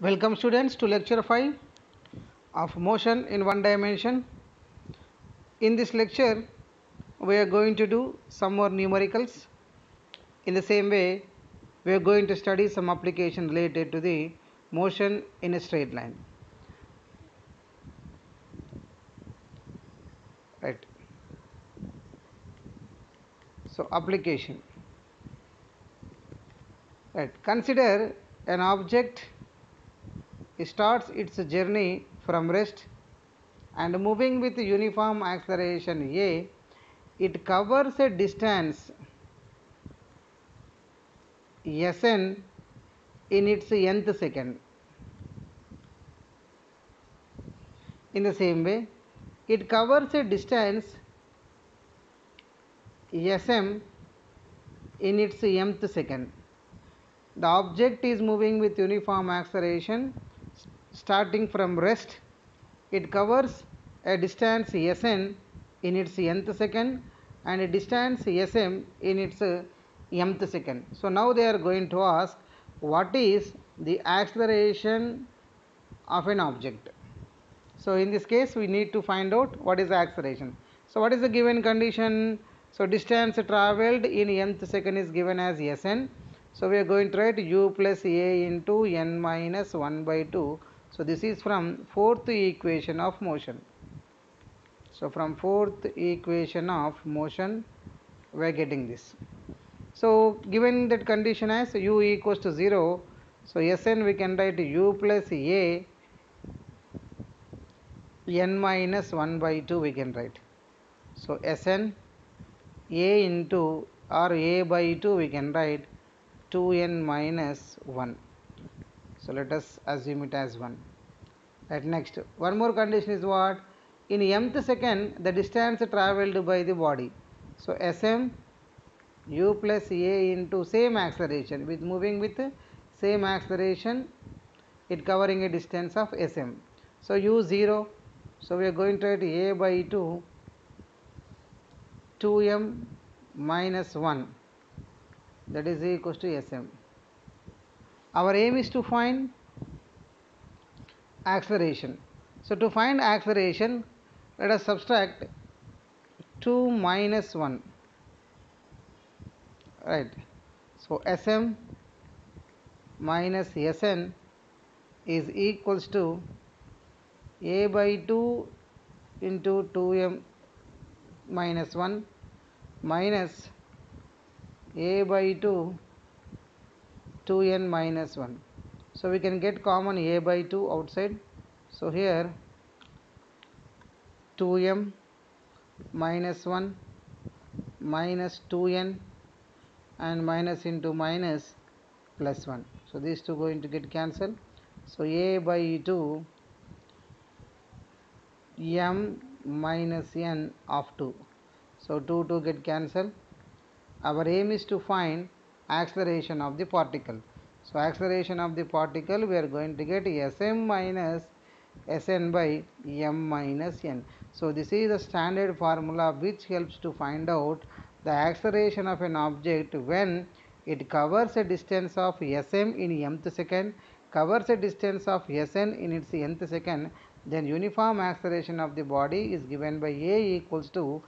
Welcome students to lecture 5 of motion in one dimension. In this lecture, we are going to do some more numericals. In the same way, we are going to study some application related to the motion in a straight line. Right. So, application. Right. Consider an object starts its journey from rest and moving with uniform acceleration. A it covers a distance. Sn in its nth second. In the same way it covers a distance. Sm in its mth second. The object is moving with uniform acceleration starting from rest it covers a distance sn in its nth second and a distance sm in its uh, mth second. So now they are going to ask what is the acceleration of an object? So in this case we need to find out what is the acceleration. So what is the given condition? So distance traveled in nth second is given as sn. So we are going to write u plus a into n minus 1 by 2 so this is from fourth equation of motion. So from fourth equation of motion we are getting this. So given that condition as u equals to 0, so Sn we can write u plus a n minus 1 by 2 we can write. So Sn a into or a by 2 we can write 2n minus 1 so let us assume it as 1 right next. One more condition is what? In mth second the distance traveled by the body. So sm u plus a into same acceleration. With moving with same acceleration it covering a distance of sm. So u 0 so we are going to write a by 2 2m minus 1 that is a equals to sm. Our aim is to find acceleration. So to find acceleration let us subtract 2 minus 1 right. So sm minus sn is equals to a by 2 into 2m minus 1 minus a by 2 2n minus 1 so we can get common a by 2 outside. So here 2m minus 1 minus 2n and minus into minus plus 1 so these two going to get cancelled. So a by 2 m minus n of 2 so 2 2 get cancelled. Our aim is to find acceleration of the particle so acceleration of the particle we are going to get sm minus sn by m minus n. So this is the standard formula which helps to find out the acceleration of an object when it covers a distance of sm in mth second covers a distance of sn in its nth second then uniform acceleration of the body is given by a equals to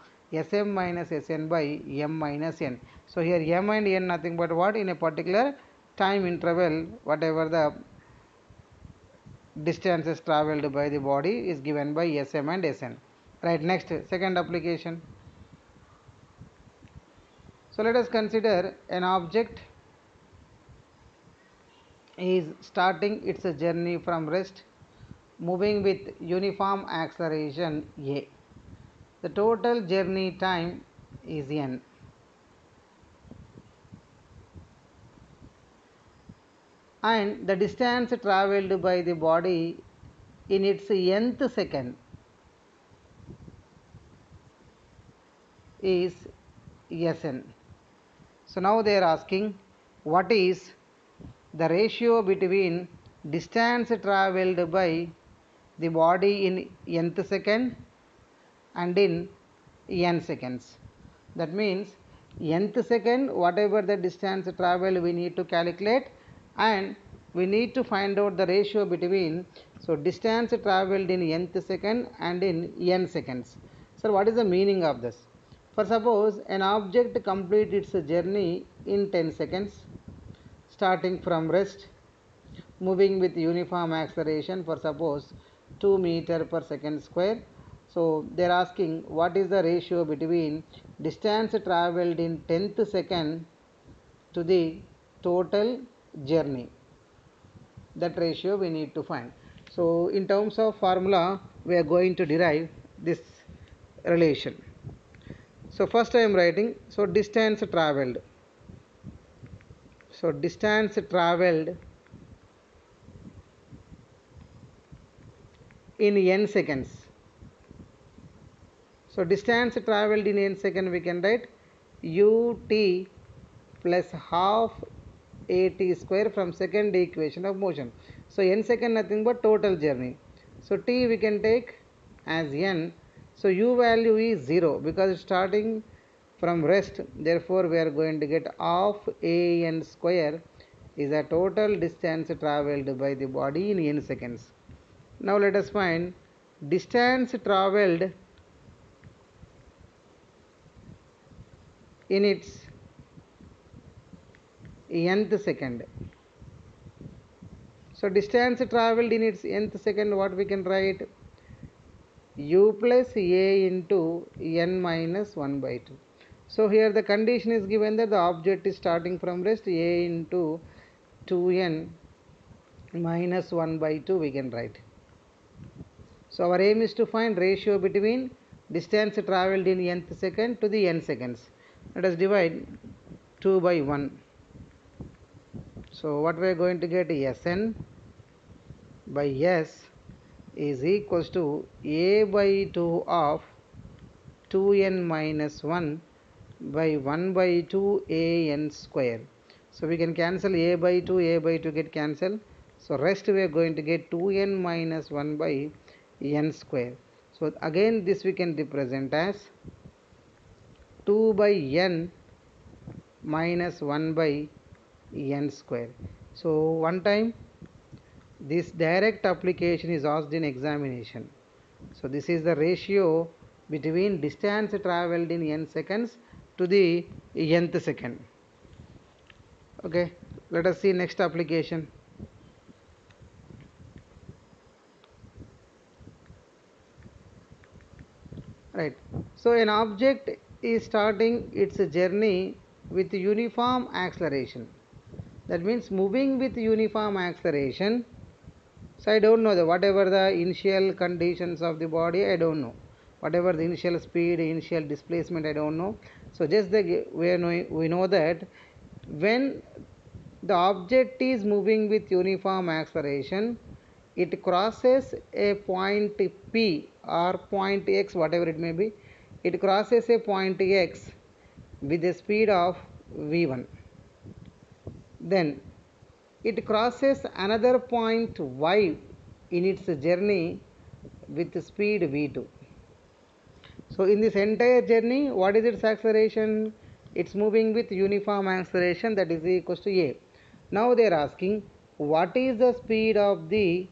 sm minus sn by m minus n. So here m and n nothing but what in a particular time interval whatever the distances traveled by the body is given by sm and sn right next second application. So let us consider an object is starting its journey from rest moving with uniform acceleration a. The total journey time is n and the distance traveled by the body in its nth second is Sn. So now they are asking what is the ratio between distance traveled by the body in nth second and in n seconds. That means nth second whatever the distance traveled we need to calculate and we need to find out the ratio between so distance traveled in nth second and in n seconds. Sir what is the meaning of this? For suppose an object complete its journey in 10 seconds starting from rest moving with uniform acceleration for suppose 2 meter per second square. So they are asking what is the ratio between distance traveled in 10th second to the total journey. That ratio we need to find. So in terms of formula we are going to derive this relation. So first i am writing so distance traveled. So distance traveled in n seconds. So distance traveled in n second we can write ut plus half at square from second equation of motion. So n second nothing but total journey. So t we can take as n. So u value is 0 because starting from rest therefore we are going to get half a n square is a total distance traveled by the body in n seconds. Now let us find distance traveled in its nth second. So distance traveled in its nth second what we can write u plus a into n minus 1 by 2. So here the condition is given that the object is starting from rest a into 2n minus 1 by 2 we can write. So our aim is to find ratio between distance traveled in nth second to the n seconds. Let us divide 2 by 1. So what we are going to get Sn by S is equals to A by 2 of 2n minus 1 by 1 by 2 an square. So we can cancel A by 2, A by 2 get cancelled. So rest we are going to get 2n minus 1 by n square. So again this we can represent as 2 by n minus 1 by n square. So one time this direct application is asked in examination. So this is the ratio between distance traveled in n seconds to the nth second. Okay, let us see next application. Right. So an object is starting its journey with uniform acceleration that means moving with uniform acceleration. So i don't know the whatever the initial conditions of the body i don't know. Whatever the initial speed initial displacement i don't know. So just the we know, we know that when the object is moving with uniform acceleration it crosses a point p or point x whatever it may be it crosses a point x with a speed of v1 then it crosses another point y in its journey with speed v2 so in this entire journey what is its acceleration? It's moving with uniform acceleration that is equals to a. Now they are asking what is the speed of the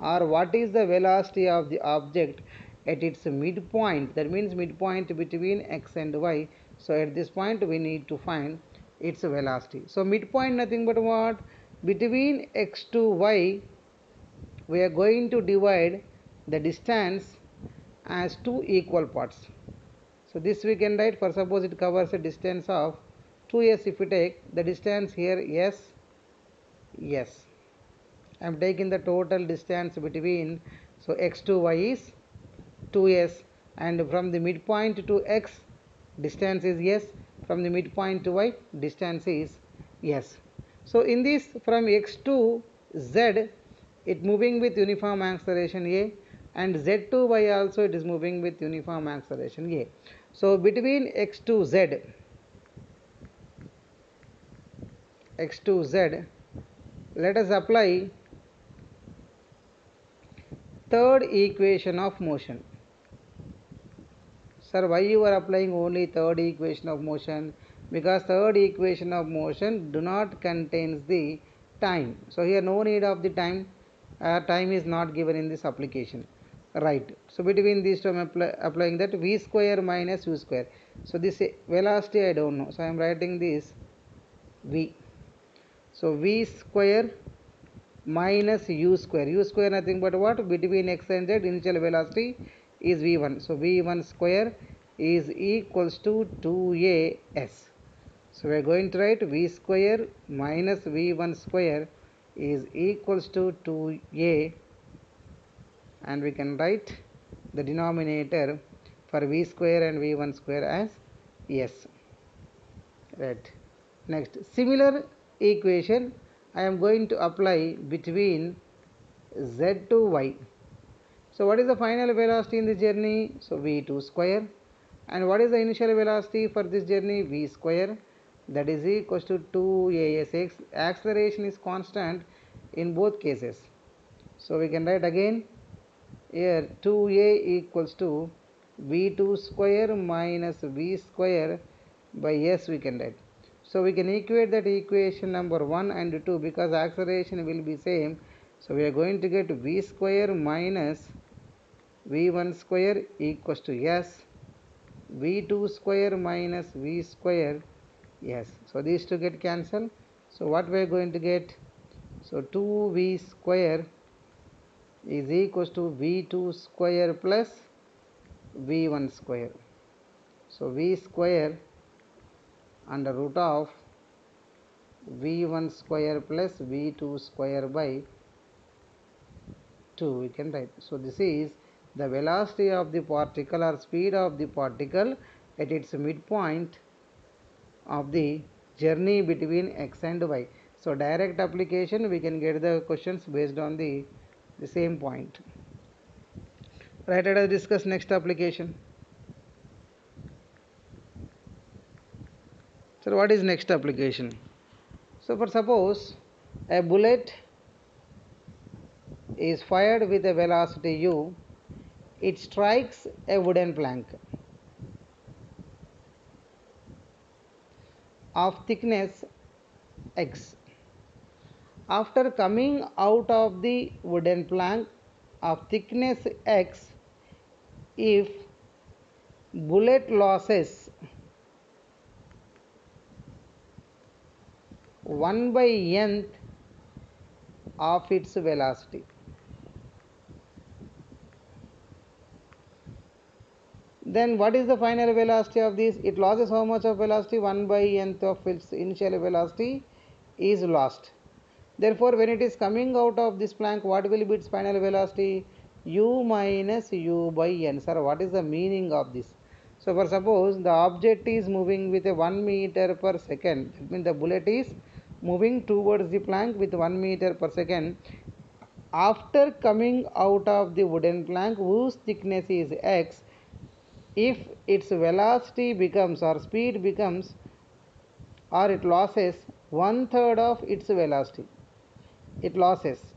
or what is the velocity of the object at its midpoint? That means midpoint between x and y. So at this point we need to find its velocity. So midpoint nothing but what? Between x to y we are going to divide the distance as two equal parts. So this we can write. For suppose it covers a distance of 2s if we take the distance here s yes I am taking the total distance between so x to y is 2s and from the midpoint to x distance is s from the midpoint to y distance is s. So in this from x to z it moving with uniform acceleration a and z to y also it is moving with uniform acceleration a. So between x to z x to z let us apply third equation of motion sir why you are applying only third equation of motion because third equation of motion do not contains the time. So here no need of the time. Uh, time is not given in this application. Right. So between these two I am apply, applying that v square minus u square. So this velocity I don't know. So I am writing this v. So v square minus u square. u square nothing but what? Between x and z initial velocity is v1. So v1 square is equals to 2as. So we are going to write v square minus v1 square is equals to 2a and we can write the denominator for v square and v1 square as s. Right. Next, similar equation I am going to apply between z to y. So what is the final velocity in this journey? So v2 square. And what is the initial velocity for this journey? v square. That is equals to 2asx. Acceleration is constant in both cases. So we can write again here 2a equals to v2 square minus v square by s we can write. So we can equate that equation number 1 and 2 because acceleration will be same. So we are going to get v square minus v1 square equals to s. V2 square minus v square yes so these two get cancelled. So what we are going to get? So 2v square is equals to v2 square plus v1 square. So v square under root of v1 square plus v2 square by 2 we can write. So this is the velocity of the particle or speed of the particle at its midpoint of the journey between x and y. So direct application we can get the questions based on the, the same point. Right, let us discuss next application. So what is next application? So for suppose a bullet is fired with a velocity u it strikes a wooden plank of thickness x. After coming out of the wooden plank of thickness x, if bullet losses 1 by nth of its velocity then what is the final velocity of this? It loses how much of velocity? 1 by nth of its initial velocity is lost. Therefore when it is coming out of this plank what will be its final velocity? U minus u by n. Sir what is the meaning of this? So for suppose the object is moving with a 1 meter per second. That means the bullet is moving towards the plank with 1 meter per second. After coming out of the wooden plank whose thickness is x if its velocity becomes or speed becomes or it loses one third of its velocity it loses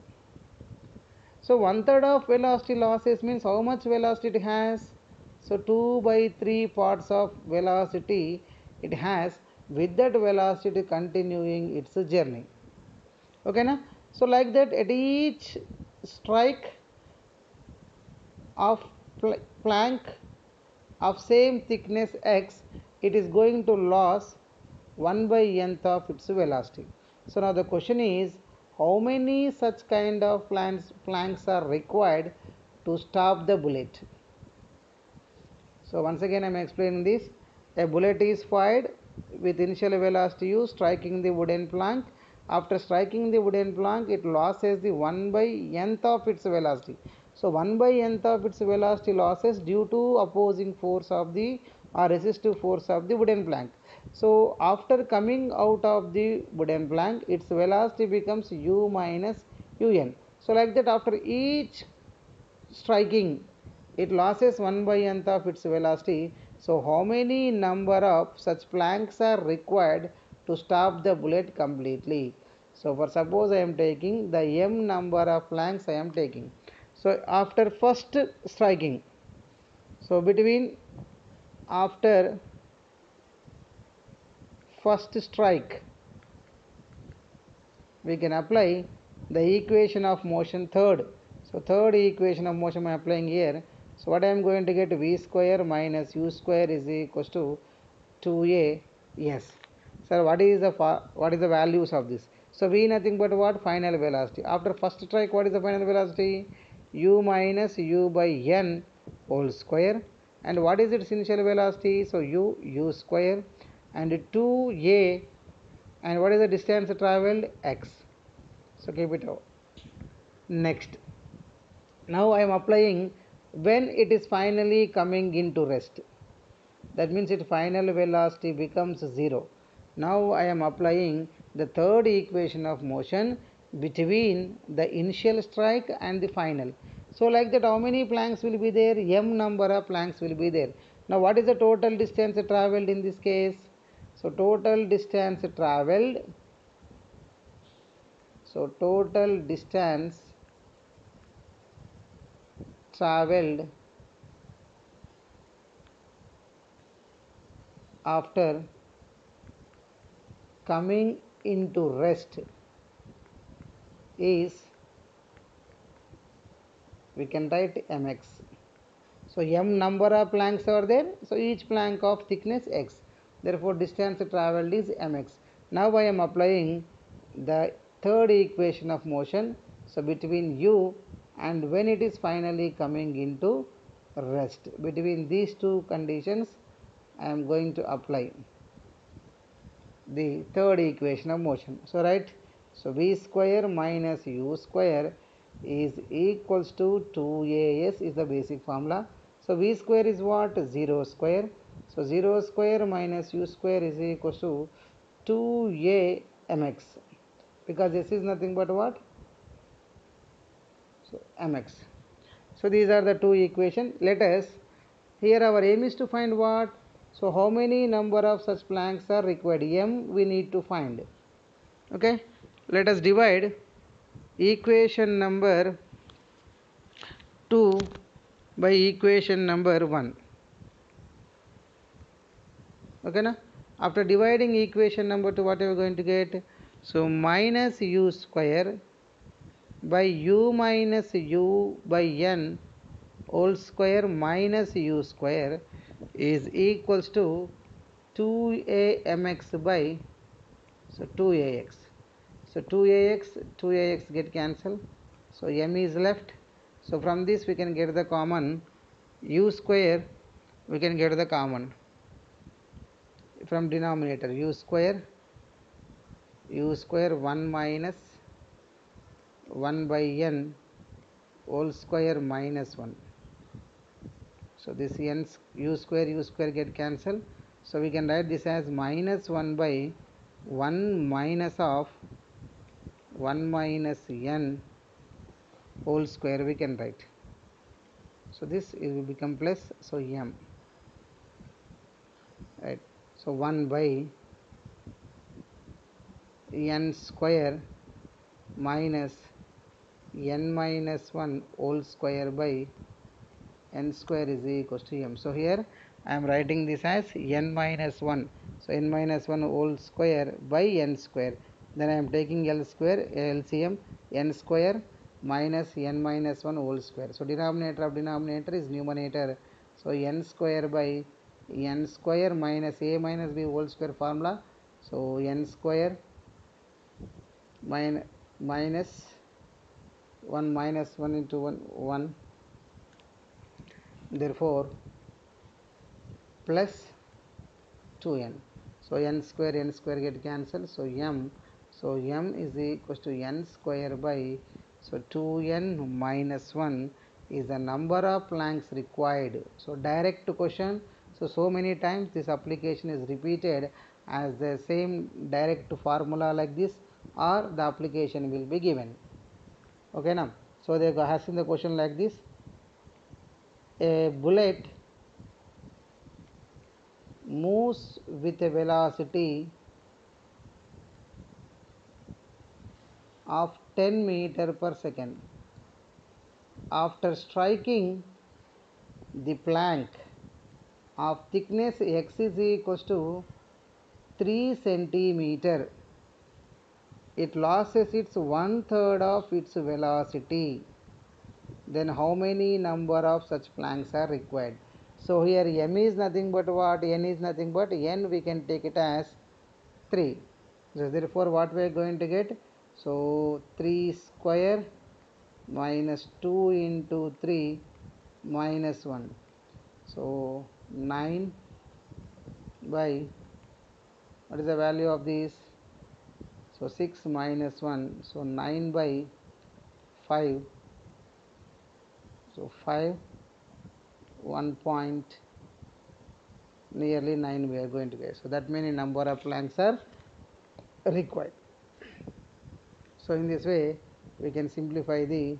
so one third of velocity losses means how much velocity it has? So 2 by 3 parts of velocity it has with that velocity continuing its journey. Okay na? So like that at each strike of pl plank of same thickness x it is going to lose 1 by nth of its velocity. So now the question is how many such kind of planks, planks are required to stop the bullet. So once again I am explaining this. A bullet is fired with initial velocity u striking the wooden plank. After striking the wooden plank it loses the 1 by nth of its velocity. So 1 by nth of its velocity losses due to opposing force of the or resistive force of the wooden plank. So after coming out of the wooden plank its velocity becomes u minus un. So like that after each striking it losses 1 by nth of its velocity. So how many number of such planks are required to stop the bullet completely? So for suppose I am taking the m number of planks I am taking. So after first striking, so between after first strike, we can apply the equation of motion third. So third equation of motion I am applying here. So what I am going to get v square minus u square is equals to 2a s. Sir, what is the what is the values of this? So v nothing but what final velocity. After first strike, what is the final velocity? U minus u by n whole square. And what is its initial velocity? So u u square and 2a and what is the distance traveled x. So keep it out. Next. Now I am applying when it is finally coming into rest. That means its final velocity becomes 0. Now I am applying the third equation of motion between the initial strike and the final. So like that how many planks will be there? m number of planks will be there. Now what is the total distance travelled in this case? So total distance travelled so total distance travelled after coming into rest is we can write mx. So m number of planks are there. So each plank of thickness x. Therefore distance travelled is mx. Now i am applying the third equation of motion. So between u and when it is finally coming into rest. Between these two conditions i am going to apply the third equation of motion. So right so v square minus u square is equals to 2as is the basic formula. So v square is what? 0 square. So 0 square minus u square is equals to 2a mx because this is nothing but what? So mx so these are the two equation. Let us here our aim is to find what? So how many number of such planks are required? M we need to find. Okay let us divide equation number 2 by equation number 1 okay now after dividing equation number 2 what are we going to get? So minus u square by u minus u by n whole square minus u square is equals to 2amx by so 2ax so 2ax, 2ax get cancelled. So m is left. So from this we can get the common u square, we can get the common from denominator u square, u square 1 minus 1 by n whole square minus 1. So this n u square u square get cancelled. So we can write this as minus 1 by 1 minus of 1 minus n whole square we can write. So this will become plus so m right. So 1 by n square minus n minus 1 whole square by n square is equals to m. So here I am writing this as n minus 1. So n minus 1 whole square by n square then I am taking L square LCM n square minus n minus 1 whole square. So denominator of denominator is numerator. So n square by n square minus a minus b whole square formula. So n square min minus 1 minus 1 into 1 1 therefore plus 2n. So n square n square get cancelled. So m so m is equals to n square by so 2n minus 1 is the number of planks required. So direct question. So so many times this application is repeated as the same direct formula like this or the application will be given. Okay now. So they are asking the question like this. A bullet moves with a velocity of 10 meter per second. After striking the plank of thickness x is equals to 3 centimeter it loses its one third of its velocity. Then how many number of such planks are required? So here m is nothing but what? N is nothing but n. We can take it as 3 so therefore what we are going to get so 3 square minus 2 into 3 minus 1 so 9 by what is the value of this? So 6 minus 1 so 9 by 5 so 5 1 point nearly 9 we are going to get. So that many number of planks are required so in this way we can simplify the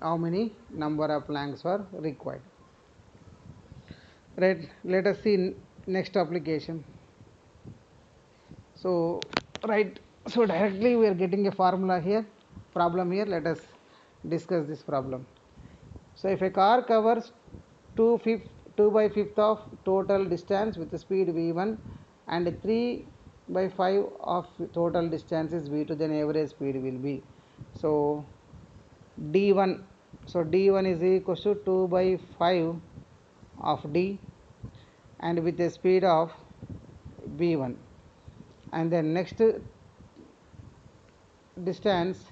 how many number of planks were required. Right let us see next application. So right so directly we are getting a formula here problem here let us discuss this problem. So if a car covers 2 fifth 2 by 5th of total distance with the speed v1 and 3 by 5 of total distance is v2 then average speed will be. So d1 so d1 is equal to 2 by 5 of d and with a speed of v1 and then next distance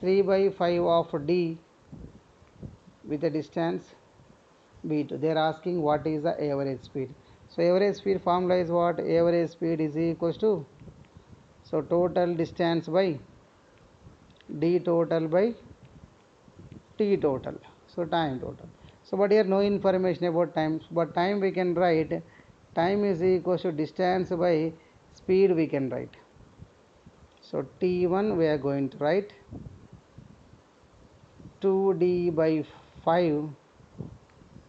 3 by 5 of d with the distance v2 they are asking what is the average speed so average speed formula is what? Average speed is equals to? So total distance by d total by t total. So time total. So but here no information about time. But time we can write. Time is equals to distance by speed we can write. So t1 we are going to write 2d by 5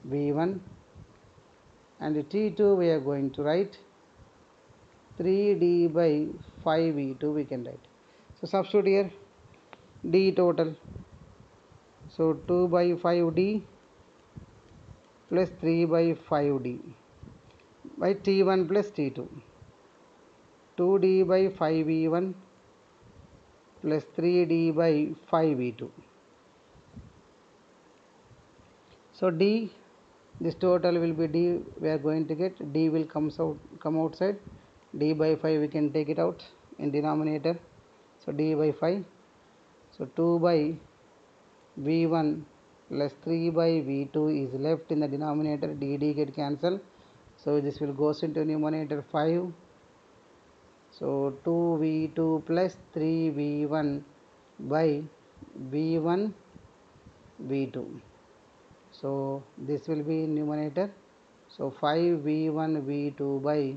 v1 and t2 we are going to write 3d by 5 v2 we can write. So substitute here d total. So 2 by 5d plus 3 by 5d by t1 plus t2 2d by 5v1 plus 3d by 5v2 so d this total will be d we are going to get. D will comes out come outside. D by 5 we can take it out in denominator. So d by 5 so 2 by v1 plus 3 by v2 is left in the denominator. D d get cancelled. So this will goes into numerator 5 so 2v2 plus 3v1 by v1 v2 so this will be numerator. So 5v1 v2 by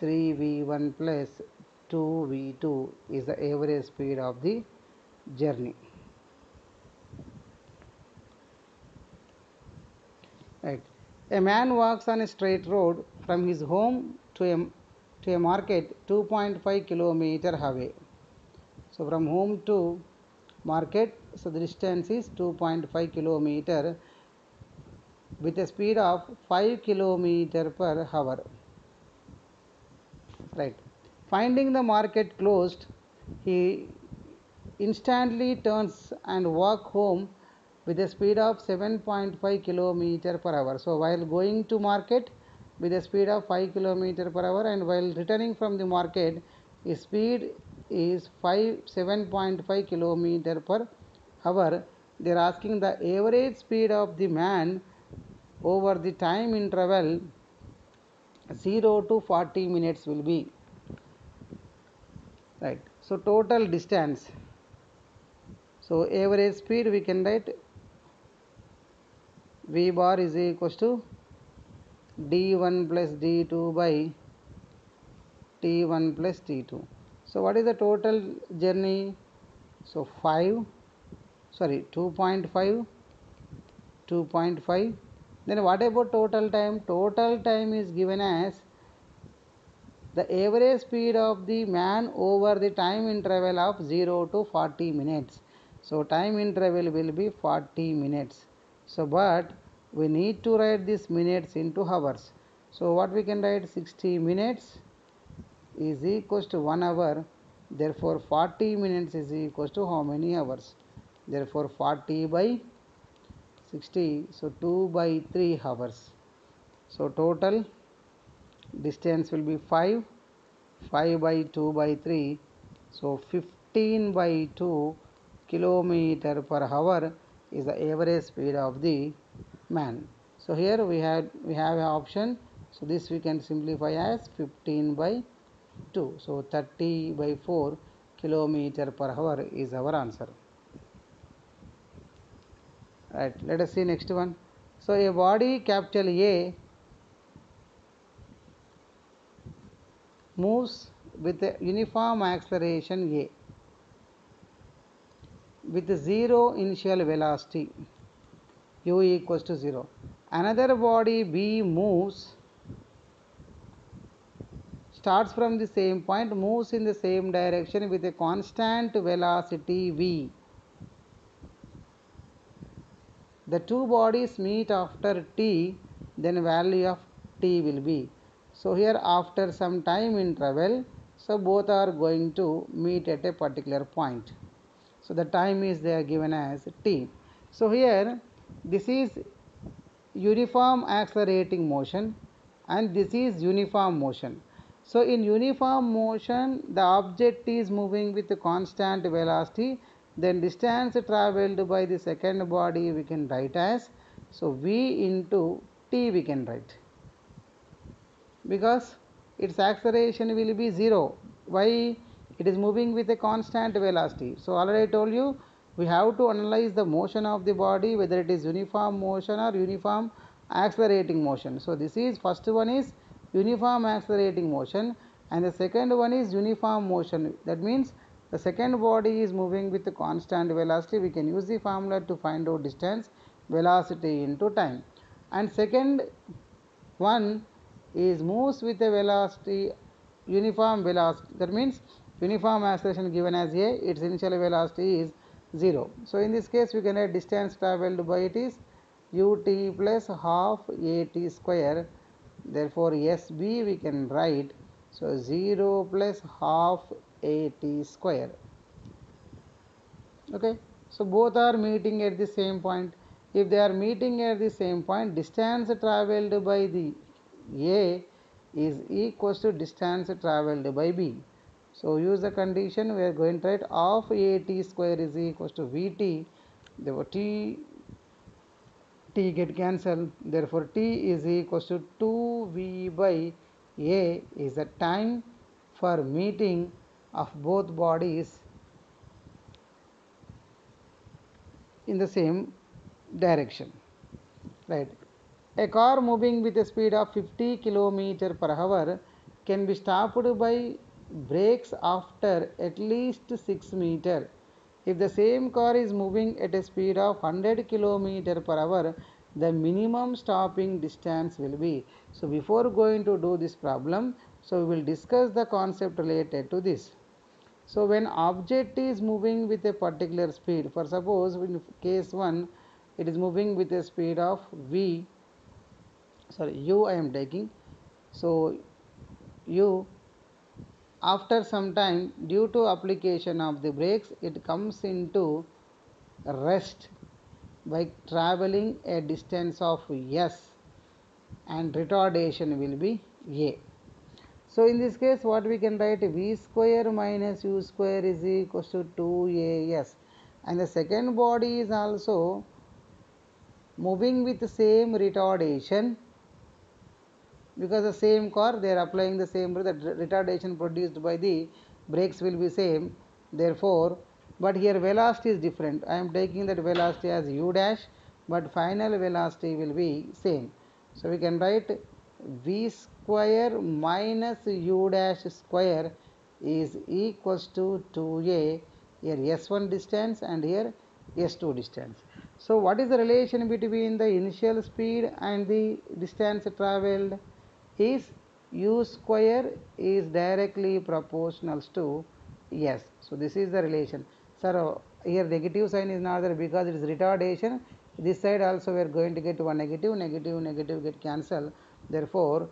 3v1 plus 2v2 is the average speed of the journey. Right. A man walks on a straight road from his home to a to a market 2.5 kilometer away. So from home to market so the distance is 2.5 kilometer with a speed of 5 kilometer per hour. Right. Finding the market closed he instantly turns and walk home with a speed of 7.5 kilometer per hour. So while going to market with a speed of 5 kilometer per hour and while returning from the market his speed is 5 7.5 kilometer per hour they are asking the average speed of the man over the time interval 0 to 40 minutes will be. Right. So total distance. So average speed we can write. V bar is equals to d1 plus d2 by t1 plus t2 so what is the total journey? So 5 sorry 2.5 2.5 then what about total time? Total time is given as the average speed of the man over the time interval of 0 to 40 minutes. So time interval will be 40 minutes. So but we need to write this minutes into hours. So what we can write? 60 minutes is equals to 1 hour. Therefore 40 minutes is equals to how many hours therefore 40 by 60 so 2 by 3 hours. So total distance will be 5 5 by 2 by 3 so 15 by 2 kilometer per hour is the average speed of the man. So here we have we have an option. So this we can simplify as 15 by 2 so 30 by 4 kilometer per hour is our answer right let us see next one. So a body capital a moves with a uniform acceleration a with zero initial velocity u equals to 0 another body b moves starts from the same point moves in the same direction with a constant velocity v the two bodies meet after t then value of t will be. So here after some time interval so both are going to meet at a particular point. So the time is there given as t so here this is uniform accelerating motion and this is uniform motion. So in uniform motion the object is moving with constant velocity then distance traveled by the second body we can write as so v into t we can write. Because its acceleration will be 0 why? It is moving with a constant velocity. So already i told you we have to analyze the motion of the body whether it is uniform motion or uniform accelerating motion. So this is first one is uniform accelerating motion and the second one is uniform motion. That means the second body is moving with a constant velocity. We can use the formula to find out distance velocity into time. And second one is moves with a velocity uniform velocity. That means uniform acceleration given as a its initial velocity is 0 so in this case we can write distance traveled by it is ut plus half at square. Therefore sb we can write. So 0 plus half at square. Okay? So both are meeting at the same point. If they are meeting at the same point distance traveled by the a is equals to distance traveled by b. So use the condition we are going to write half at square is equals to vt therefore t t get cancelled. Therefore t is equals to 2v by a is the time for meeting of both bodies in the same direction right a car moving with a speed of 50 km per hour can be stopped by brakes after at least 6 meter. If the same car is moving at a speed of 100 km per hour, the minimum stopping distance will be. So, before going to do this problem, so we will discuss the concept related to this. So, when object is moving with a particular speed, for suppose in case 1, it is moving with a speed of v sorry u I am taking. So u after some time due to application of the brakes it comes into rest by traveling a distance of s and retardation will be a so in this case what we can write v square minus u square is equals to 2as and the second body is also moving with the same retardation. Because the same car they are applying the same the retardation produced by the brakes will be same therefore. But here velocity is different. I am taking that velocity as u dash but final velocity will be same. So we can write v square minus u dash square is equals to 2a here s1 distance and here s2 distance so what is the relation between the initial speed and the distance traveled is u square is directly proportional to s. So, this is the relation. Sir, here negative sign is not there because it is retardation. This side also we are going to get one negative, negative, negative get cancelled. Therefore,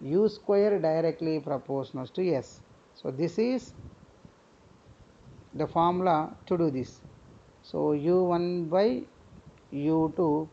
u square directly proportional to s. So this is the formula to do this. So u1 by u2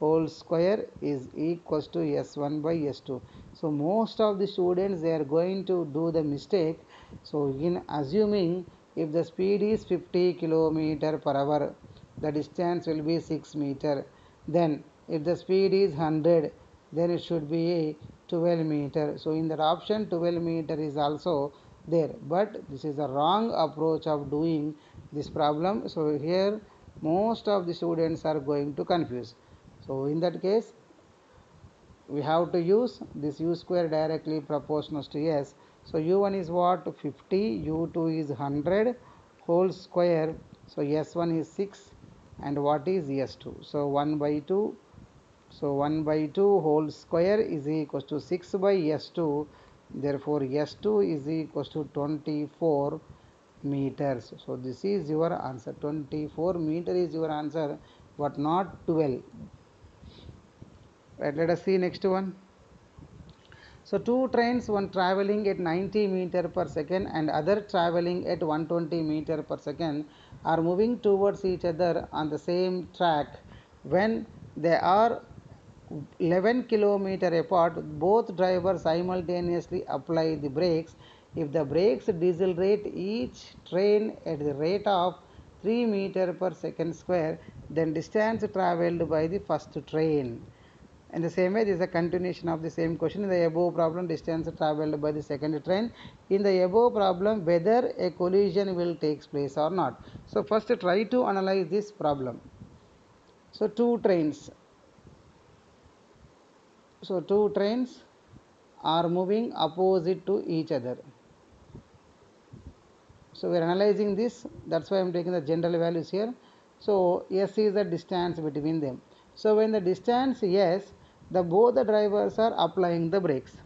whole square is equals to s1 by s2. So most of the students they are going to do the mistake. So in assuming if the speed is 50 kilometer per hour the distance will be 6 meter then if the speed is 100 then it should be a 12 meter. So in that option 12 meter is also there. But this is the wrong approach of doing this problem. So here most of the students are going to confuse. So in that case we have to use this u square directly proportional to s. So u1 is what? 50 u2 is 100 whole square. So s1 is 6 and what is s2 so 1 by 2 so 1 by 2 whole square is equals to 6 by s2 therefore s2 is equals to 24 meters. So this is your answer. 24 meter is your answer but not 12 right let us see next one. So two trains one traveling at 90 meter per second and other traveling at 120 meter per second are moving towards each other on the same track. When they are 11 kilometer apart both drivers simultaneously apply the brakes if the brakes decelerate each train at the rate of 3 meter per second square then distance traveled by the first train in the same way, this is a continuation of the same question. In the above problem, distance traveled by the second train. In the above problem, whether a collision will take place or not. So, first try to analyze this problem. So, two trains. So, two trains are moving opposite to each other. So, we are analyzing this. That's why I am taking the general values here. So, S is the distance between them. So, when the distance S, the both the drivers are applying the brakes.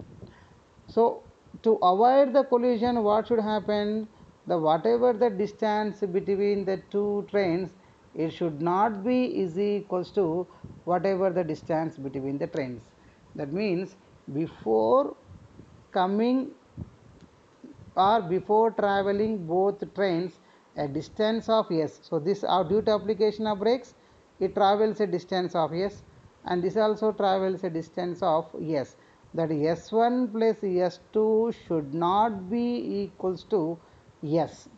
So, to avoid the collision, what should happen? The whatever the distance between the two trains, it should not be is equals to whatever the distance between the trains. That means before coming or before traveling both trains a distance of s. So, this uh, due to application of brakes it travels a distance of s and this also travels a distance of s that s1 plus s2 should not be equals to s.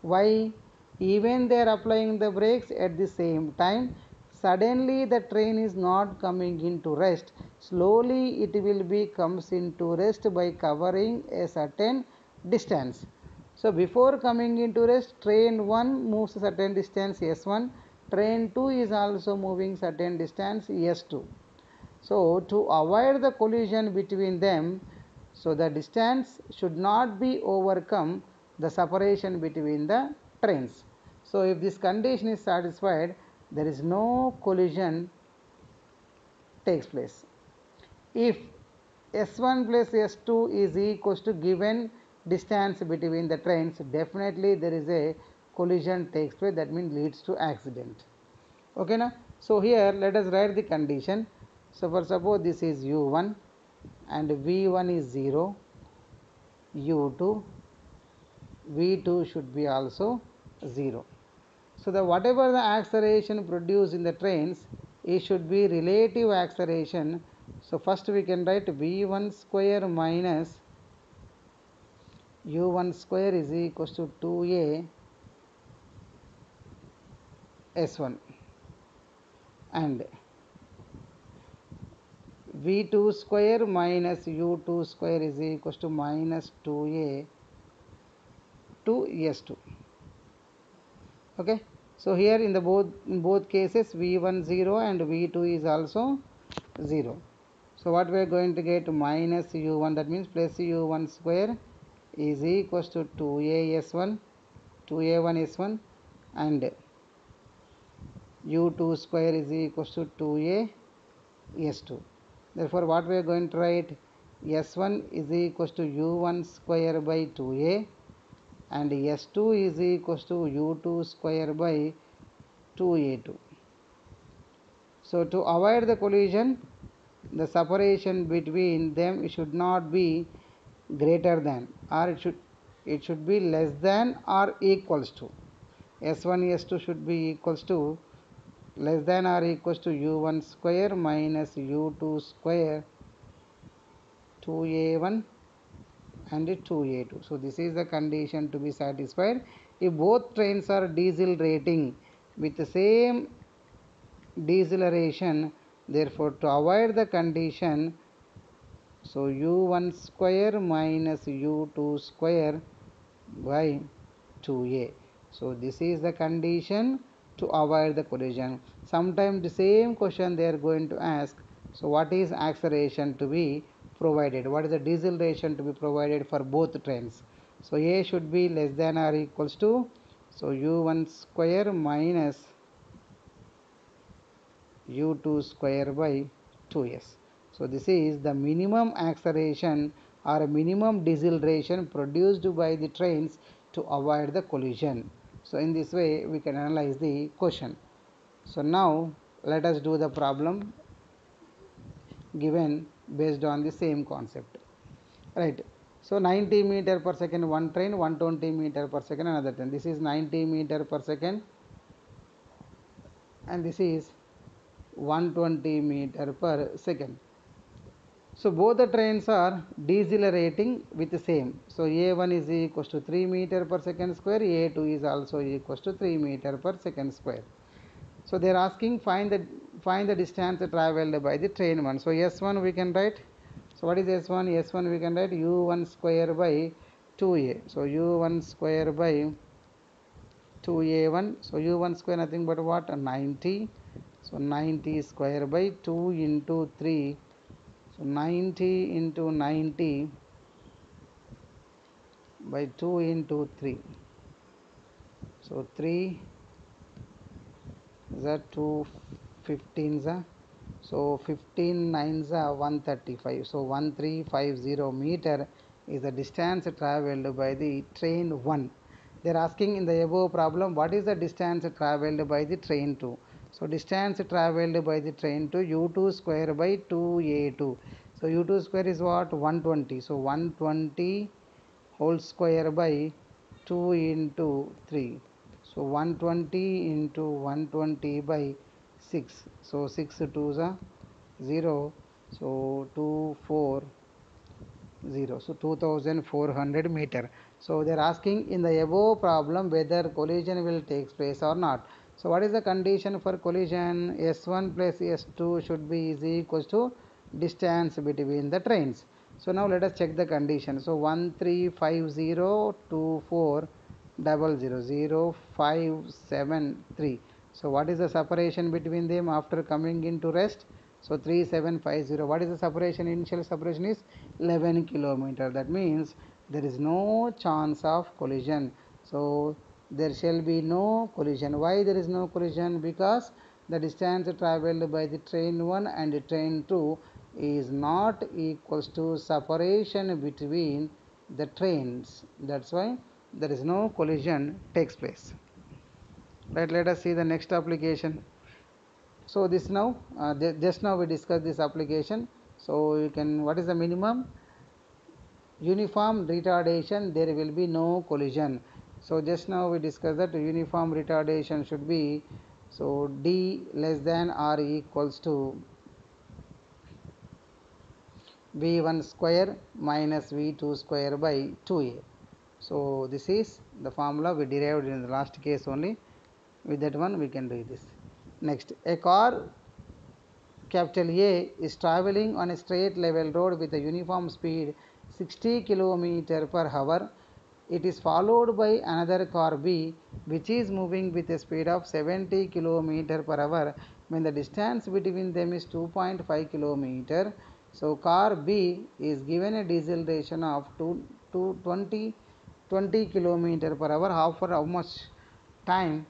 Why? Even they are applying the brakes at the same time suddenly the train is not coming into rest. Slowly it will be comes into rest by covering a certain distance. So before coming into rest train 1 moves a certain distance s1 train 2 is also moving certain distance s2 so to avoid the collision between them so the distance should not be overcome the separation between the trains. So if this condition is satisfied there is no collision takes place. If S1 plus S2 is equals to given distance between the trains, definitely there is a collision takes place that means leads to accident. Okay now? So here let us write the condition. So for suppose this is U1 and V1 is 0, U2, V2 should be also 0. So the whatever the acceleration produced in the trains, it should be relative acceleration. So first we can write v1 square minus u1 square is equals to 2a s1 and v2 square minus u2 square is equals to minus 2a to s2 okay so here in the both in both cases v1 0 and v2 is also 0 so what we are going to get minus u1 that means plus u1 square is equals to 2a s1 2a1 s1 and u2 square is equals to 2a s2 therefore what we are going to write? S1 is equals to u1 square by 2a and S2 is equals to U2 square by 2A2. So to avoid the collision, the separation between them should not be greater than or it should it should be less than or equals to s1 s2 should be equals to less than or equals to u1 square minus u2 square 2a1 and 2a2 so this is the condition to be satisfied. If both trains are decelerating with the same deceleration therefore to avoid the condition so u1 square minus u2 square by 2a so this is the condition to avoid the collision. Sometimes the same question they are going to ask. So what is acceleration to be provided? What is the deceleration to be provided for both trains? So a should be less than or equals to so u1 square minus u2 square by 2s so this is the minimum acceleration or minimum deceleration produced by the trains to avoid the collision. So in this way we can analyze the question. So now let us do the problem given based on the same concept right? So 90 meter per second one train 120 meter per second another train. This is 90 meter per second and this is 120 meter per second. So both the trains are decelerating with the same. So a1 is equals to 3 meter per second square a2 is also equals to 3 meter per second square. So they are asking find the find the distance traveled by the train 1 so s1 we can write. So what is s1 s1 we can write u1 square by 2a so u1 square by 2a1 so u1 square nothing but what? 90 so 90 square by 2 into 3 so 90 into 90 by 2 into 3 so 3 is a 2 15s are ah? so 15 nines ah, are 135 so 1350 meter is the distance traveled by the train 1 they are asking in the above problem what is the distance traveled by the train 2 so distance traveled by the train to u2 square by 2a2 so u2 square is what? 120 so 120 whole square by 2 into 3 so 120 into 120 by 6 so 6 2s are 0 so 2 4 0 so 2400 meter. So they are asking in the above problem whether collision will take place or not. So what is the condition for collision? S1 plus s2 should be is equals to distance between the trains. So now let us check the condition. So 1350 24 double zero zero five seven three so what is the separation between them after coming into rest? So 3750 what is the separation? Initial separation is 11 kilometer. That means there is no chance of collision. So there shall be no collision. Why there is no collision? Because the distance traveled by the train 1 and the train 2 is not equals to separation between the trains. That's why there is no collision takes place right let us see the next application. So this now uh, just now we discussed this application. So you can what is the minimum? Uniform retardation there will be no collision. So just now we discussed that uniform retardation should be so d less than r equals to v1 square minus v2 square by 2a so this is the formula we derived in the last case only with that one we can do this. Next a car capital A is traveling on a straight level road with a uniform speed 60 km per hour. It is followed by another car B which is moving with a speed of 70 km per hour when the distance between them is 2.5 km so car B is given a deceleration of 2, 2 20 20 km per hour. How for how much time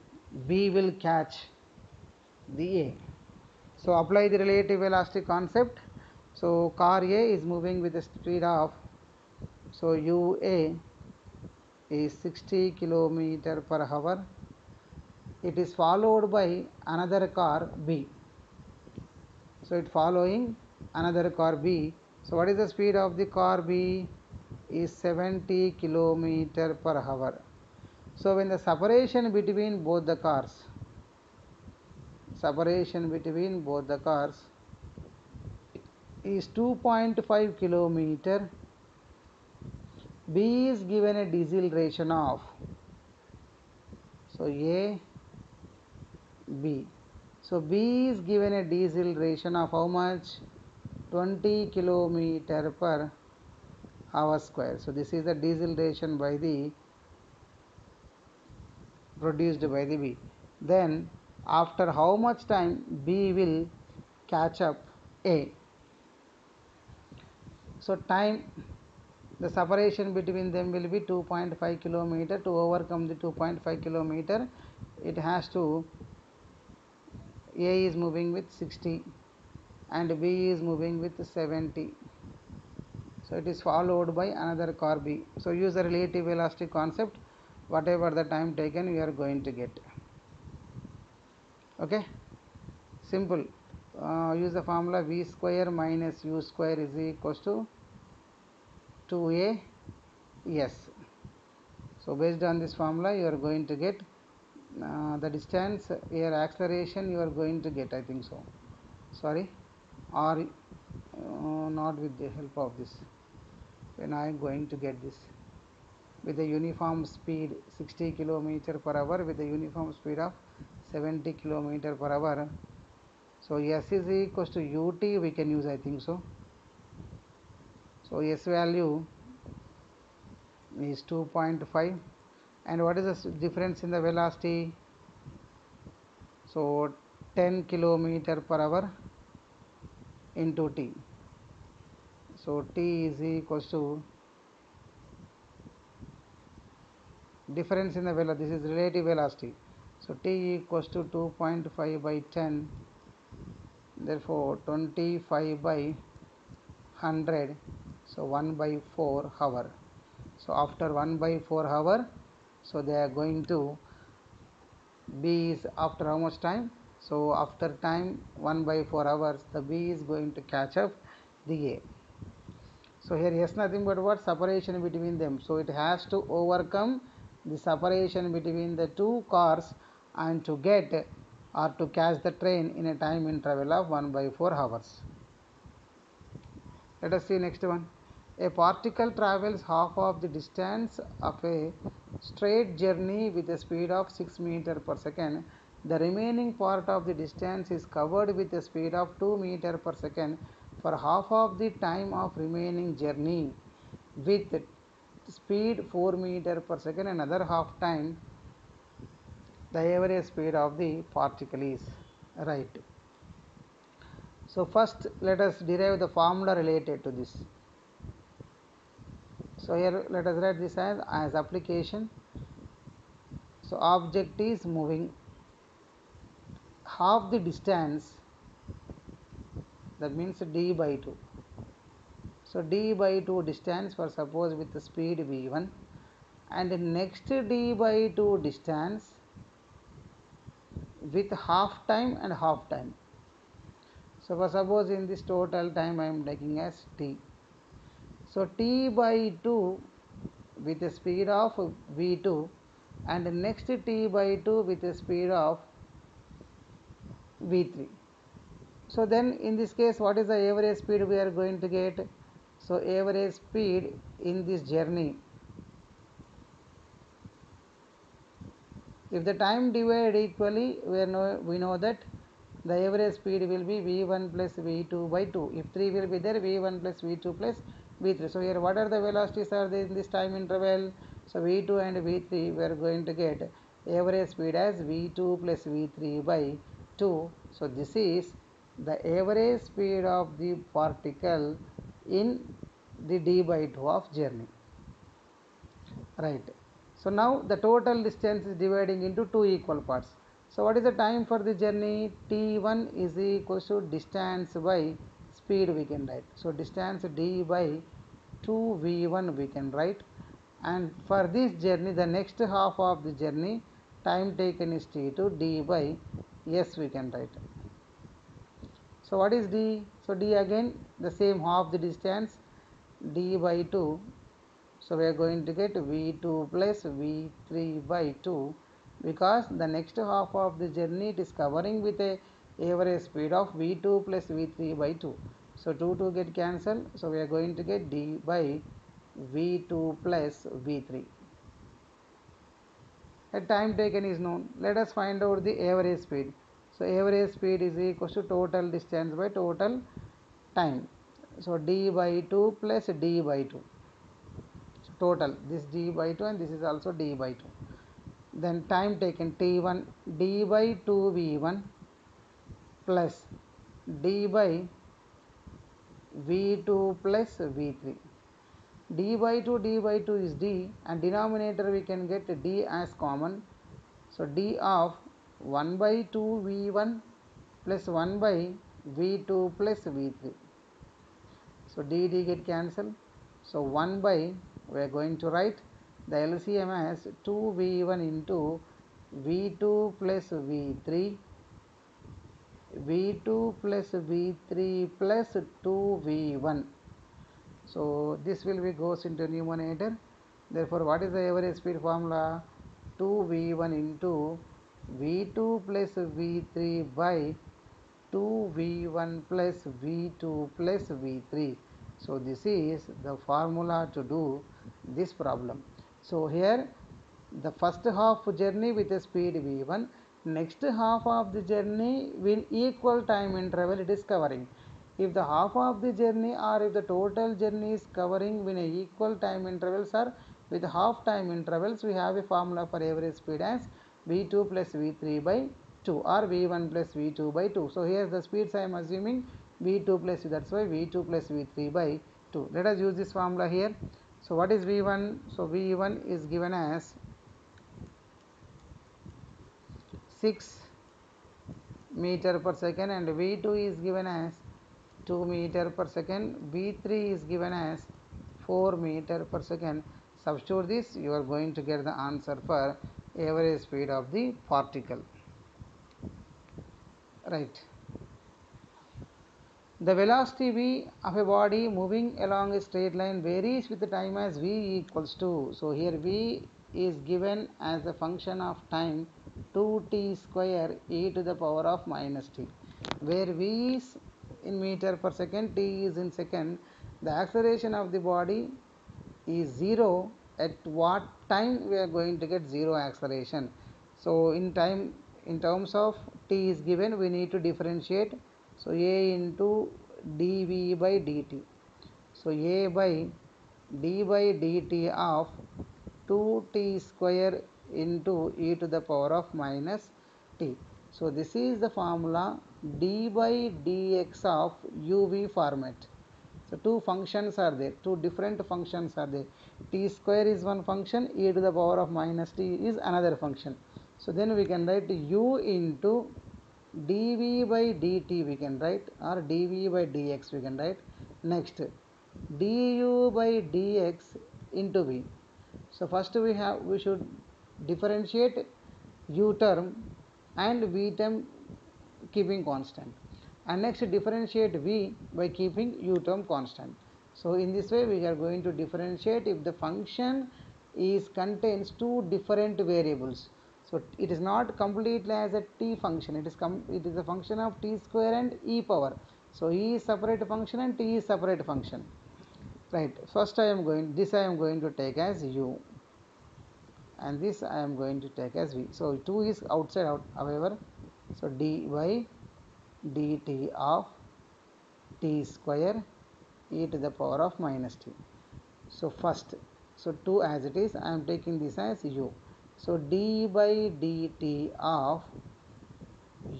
B will catch the A so apply the relative velocity concept so car A is moving with a speed of so UA is 60 kilometer per hour it is followed by another car B so it following another car B. So what is the speed of the car B? Is 70 kilometer per hour. So when the separation between both the cars, separation between both the cars is 2.5 kilometer, B is given a deceleration of so A B. So B is given a deceleration of how much? 20 kilometer per hour square. So this is the deceleration by the produced by the B. Then after how much time B will catch up? A. So time the separation between them will be 2.5 kilometer. To overcome the 2.5 kilometer it has to A is moving with 60 and B is moving with 70 so it is followed by another car B. So use the relative velocity concept whatever the time taken you are going to get. Okay? Simple. Uh, use the formula v square minus u square is equals to 2a s so based on this formula you are going to get uh, the distance your acceleration you are going to get i think so. Sorry? Or uh, not with the help of this. When i am going to get this with a uniform speed 60 kilometer per hour with a uniform speed of 70 kilometer per hour. So s is equals to ut we can use i think so. So s value is 2.5 and what is the difference in the velocity? So 10 kilometer per hour into t. So t is equals to difference in the velocity this is relative velocity. So t equals to 2.5 by 10 therefore 25 by 100 so 1 by 4 hour. So after 1 by 4 hour so they are going to b is after how much time? So after time 1 by 4 hours the b is going to catch up the a. So here yes nothing but what? Separation between them. So it has to overcome the separation between the two cars and to get or to catch the train in a time interval of 1 by 4 hours let us see next one a particle travels half of the distance of a straight journey with a speed of 6 meter per second. The remaining part of the distance is covered with a speed of 2 meter per second for half of the time of remaining journey with speed 4 meter per second another half time the average speed of the particle is right. So first let us derive the formula related to this. So here let us write this as, as application. So object is moving half the distance that means d by 2 so d by 2 distance for suppose with the speed v1 and next d by 2 distance with half time and half time so for suppose in this total time i am taking as t so t by 2 with a speed of v2 and next t by 2 with a speed of v3. So then in this case what is the average speed we are going to get? So average speed in this journey. If the time divided equally we know we know that the average speed will be v1 plus v2 by 2 if 3 will be there v1 plus v2 plus v3 so here what are the velocities are there in this time interval? So v2 and v3 we are going to get average speed as v2 plus v3 by 2 so this is the average speed of the particle in the d by 2 of journey. Right. So now the total distance is dividing into two equal parts. So what is the time for the journey? T1 is equals to distance by speed we can write. So distance d by 2v1 we can write. And for this journey the next half of the journey time taken is t2 d by s we can write so what is d? So d again the same half the distance d by 2. So we are going to get v2 plus v3 by 2 because the next half of the journey it is covering with a average speed of v2 plus v3 by 2. So 2 2 get cancelled. So we are going to get d by v2 plus v3. A time taken is known. Let us find out the average speed. So average speed is equals to total distance by total time. So d by 2 plus d by 2. So total this d by 2 and this is also d by 2. Then time taken t1 d by 2 v1 plus d by v2 plus v3 d by 2 d by 2 is d and denominator we can get d as common so d of 1 by 2 v1 plus 1 by v2 plus v3 so d d get cancelled. So 1 by we are going to write the LCM as 2 v1 into v2 plus v3 v2 plus v3 plus 2 v1 so this will be goes into numerator. Therefore what is the average speed formula? 2 v1 into v2 plus v3 by 2 v1 plus v2 plus v3 so this is the formula to do this problem. So here the first half journey with a speed v1 next half of the journey will equal time interval it is covering. If the half of the journey or if the total journey is covering with a equal time intervals or with half time intervals we have a formula for average speed as v2 plus v3 by 2 or v1 plus v2 by 2 so here the speeds i am assuming v2 plus that's why v2 plus v3 by 2 let us use this formula here. So what is v1 so v1 is given as 6 meter per second and v2 is given as 2 meter per second. V3 is given as 4 meter per second. Substitute this you are going to get the answer for average speed of the particle. Right. The velocity v of a body moving along a straight line varies with the time as v equals to so here v is given as a function of time 2t square e to the power of minus t. Where v is in meter per second t is in second the acceleration of the body is 0 at what time we are going to get 0 acceleration so in time in terms of t is given we need to differentiate so a into dv by dt so a by d by dt of 2t square into e to the power of minus t. So, this is the formula d by dx of uv format. So, two functions are there, two different functions are there. t square is one function, e to the power of minus t is another function. So, then we can write u into dv by dt we can write or dv by dx we can write. Next, du by dx into v. So, first we have we should differentiate u term and v term keeping constant and next differentiate v by keeping u term constant. So, in this way we are going to differentiate if the function is contains two different variables. So, it is not completely as a t function it is it is a function of t square and e power. So, e is separate function and t is separate function right first I am going this I am going to take as u and this I am going to take as v. So, 2 is outside out however. So, d by dt of t square e to the power of minus t. So, first so 2 as it is I am taking this as u. So, d by dt of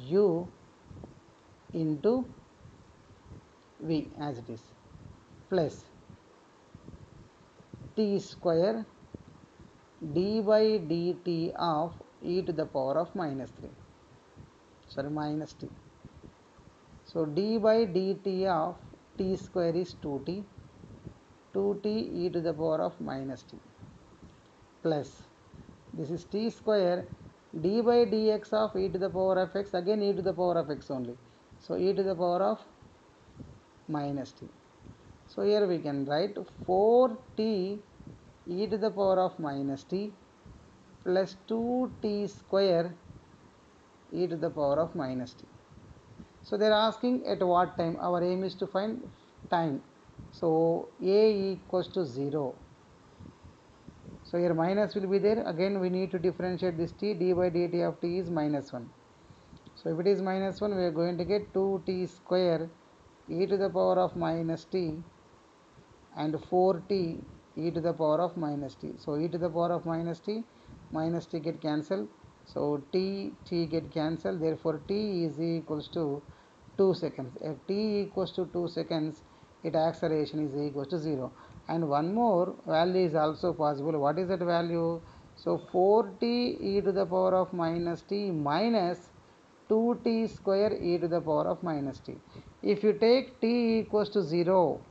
u into v as it is plus t square d by dt of e to the power of minus 3 sorry minus t. So, d by dt of t square is 2t 2t e to the power of minus t plus this is t square d by dx of e to the power of x again e to the power of x only. So e to the power of minus t. So here we can write 4t e to the power of minus t plus 2t square e to the power of minus t. So they are asking at what time? Our aim is to find time. So a equals to 0. So here minus will be there. Again we need to differentiate this t. d by dt of t is minus 1. So if it is minus 1 we are going to get 2t square e to the power of minus t and 4t e to the power of minus t. So e to the power of minus t minus t get cancelled. So t t get cancelled. Therefore t is equals to 2 seconds. If t equals to 2 seconds, its acceleration is equal to 0. And one more value is also possible. What is that value? So 4t e to the power of minus t minus 2t square e to the power of minus t. If you take t equals to 0,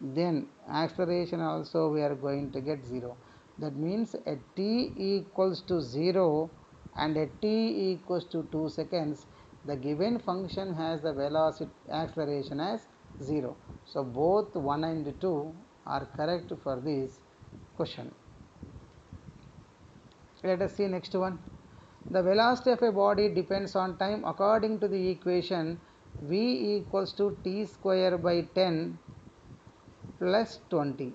then acceleration also we are going to get 0. That means at t equals to 0 and at t equals to 2 seconds, the given function has the velocity acceleration as 0. So both 1 and 2 are correct for this question. Let us see next one. The velocity of a body depends on time according to the equation v equals to t square by 10 plus 20.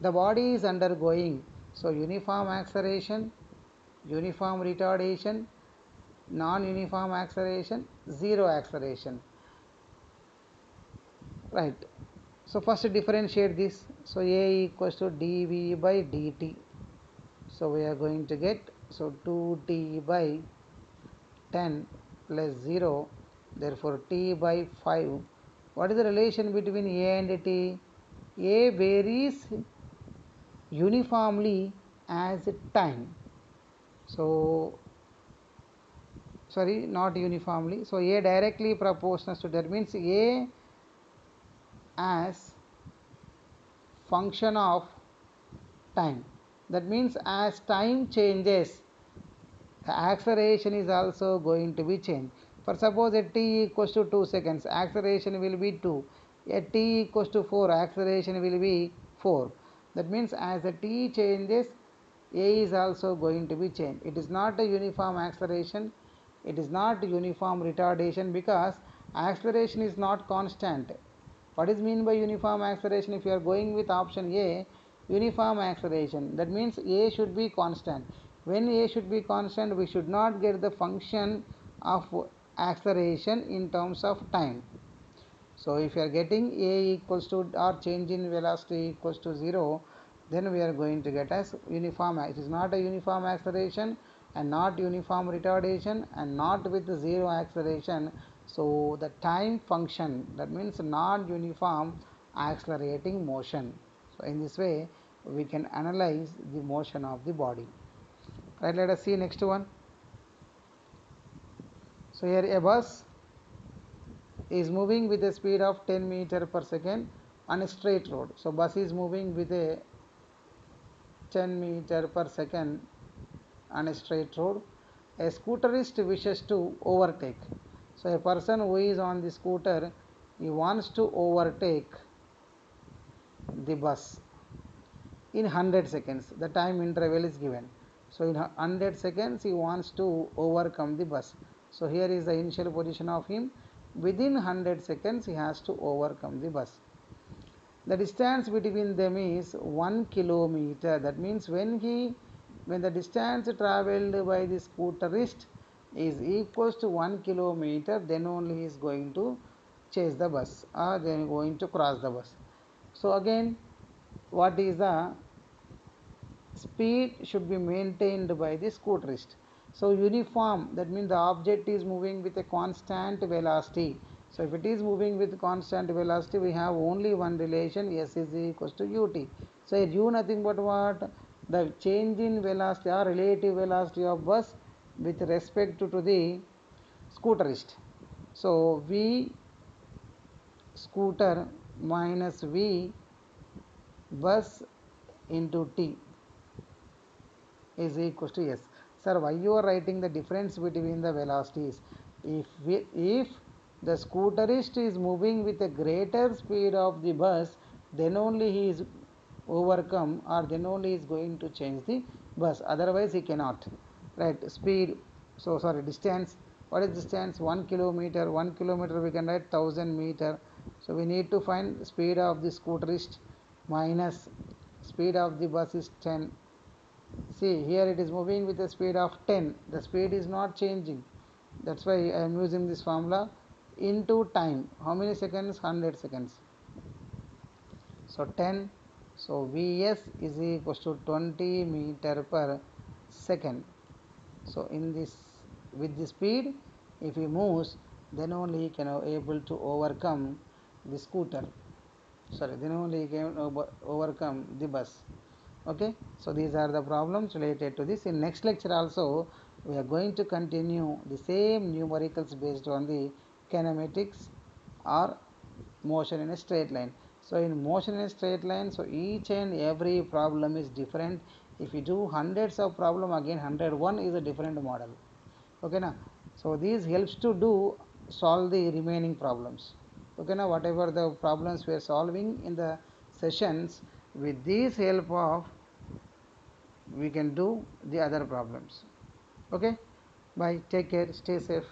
The body is undergoing so uniform acceleration, uniform retardation, non-uniform acceleration, zero acceleration. Right. So first differentiate this. So A equals to dv by dt. So we are going to get so 2t by 10 plus 0 therefore t by 5 what is the relation between a and t a varies uniformly as time so sorry not uniformly. So a directly proportional to that means a as function of time. That means as time changes the acceleration is also going to be changed. For suppose at t equals to 2 seconds acceleration will be 2 at t equals to 4 acceleration will be 4 that means as the t changes a is also going to be changed. It is not a uniform acceleration it is not uniform retardation because acceleration is not constant. What is mean by uniform acceleration? If you are going with option a uniform acceleration. That means a should be constant. When a should be constant we should not get the function of acceleration in terms of time. So if you are getting a equals to or change in velocity equals to 0 then we are going to get as uniform it is not a uniform acceleration and not uniform retardation and not with zero acceleration. So the time function that means non-uniform accelerating motion. So in this way we can analyze the motion of the body. Right let us see next one. So here a bus is moving with a speed of 10 meter per second on a straight road. So bus is moving with a 10 meter per second on a straight road a scooterist wishes to overtake. So a person who is on the scooter he wants to overtake the bus in 100 seconds. The time interval is given. So in 100 seconds he wants to overcome the bus. So here is the initial position of him. Within 100 seconds he has to overcome the bus. The distance between them is 1 kilometer. That means when he when the distance traveled by the scooterist is equals to 1 kilometer then only he is going to chase the bus or then going to cross the bus. So again what is the speed should be maintained by the scooterist. So uniform that means the object is moving with a constant velocity. So if it is moving with constant velocity we have only one relation s is equals to ut so u nothing but what the change in velocity or relative velocity of bus with respect to, to the scooterist. So v scooter minus v bus into t is equal to s. Sir why you are writing the difference between the velocities? If we, if the scooterist is moving with a greater speed of the bus then only he is overcome or then only is going to change the bus. Otherwise he cannot. Right? Speed so sorry distance. What is distance? 1 kilometer 1 kilometer we can write 1000 meter. So we need to find speed of the scooterist minus speed of the bus is 10 see here it is moving with a speed of 10 the speed is not changing. That's why I am using this formula into time. How many seconds? 100 seconds. So 10 so Vs is equals to 20 meter per second. So in this with the speed if he moves then only he can able to overcome the scooter. Sorry then only he can overcome the bus. Okay? So these are the problems related to this. In next lecture also we are going to continue the same numericals based on the kinematics or motion in a straight line so in motion in straight line. So each and every problem is different. If you do hundreds of problem again 101 is a different model. Okay now so these helps to do solve the remaining problems. Okay now whatever the problems we are solving in the sessions with this help of we can do the other problems. Okay? Bye. Take care. Stay safe